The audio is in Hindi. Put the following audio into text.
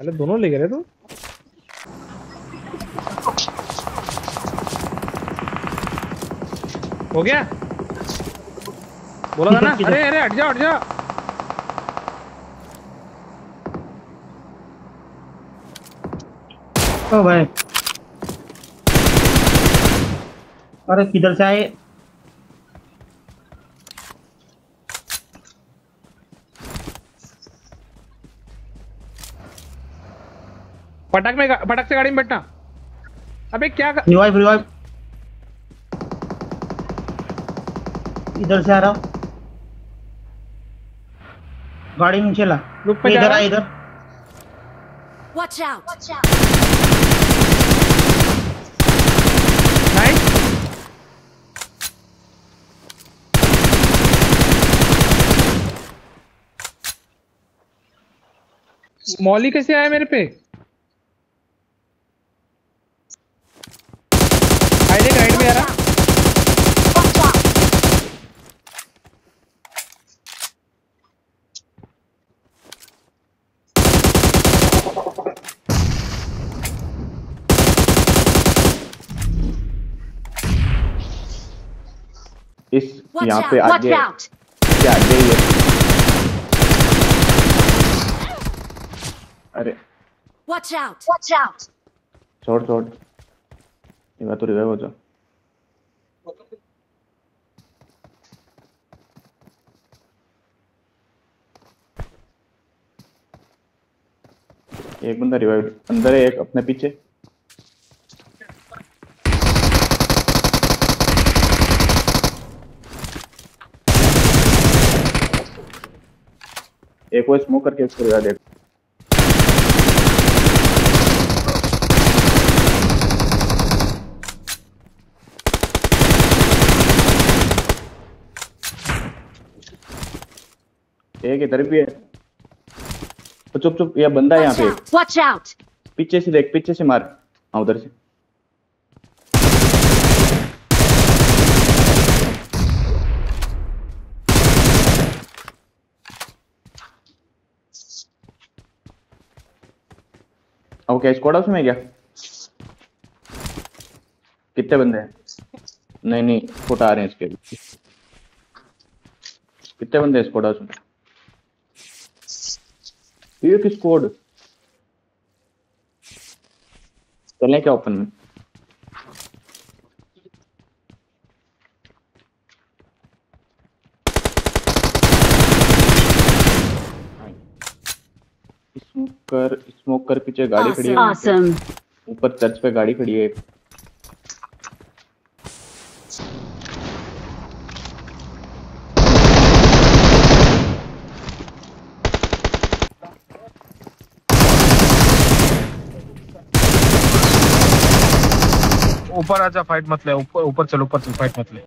पहले दोनों ले गए तू। हो गया? बोला था ना? अरे अरे, हट जाओ हट जाओ। ओ भाई। अरे, किधर से आए? पटक में पटक से गाड़ी में बैठना। अबे क्या कर... रिवाइव रिवाइव इधर से आ रहा। हूँ गाड़ी नीचे ला रुक पे इधर आ इधर। Watch out! Watch out! Nice Mouli कैसे आया मेरे पे? रहा out! इस Watch यहाँ out! पे आगे क्या आगे ही है अरे Watch out! Watch out! छोड़ छोड़ ये बात तो रिवाइव हो जाओ एक बंदा रिवाइव अंदर है एक, अपने पीछे। एक वो स्मोक करके उसको रिवाइव देख। एक इधर भी है। चुप चुप ये बंदा है यहाँ पे। पीछे से देख पीछे से मार। हाँ उधर से। क्या स्क्वाड हाउस में क्या? कितने बंदे हैं? नहीं नहीं फुट आ रहे हैं इसके कितने बंदे हैं स्क्वाड हाउस में? एक स्क्वाड चलें क्या ओपन में स्मोक कर स्मोक कर पीछे गाड़ी खड़ी है। Awesome! ऊपर चर्च पे गाड़ी खड़ी है। ऊपर आजा फाइट मत ले ऊपर ऊपर चल ऊपर चल फाइट मत ले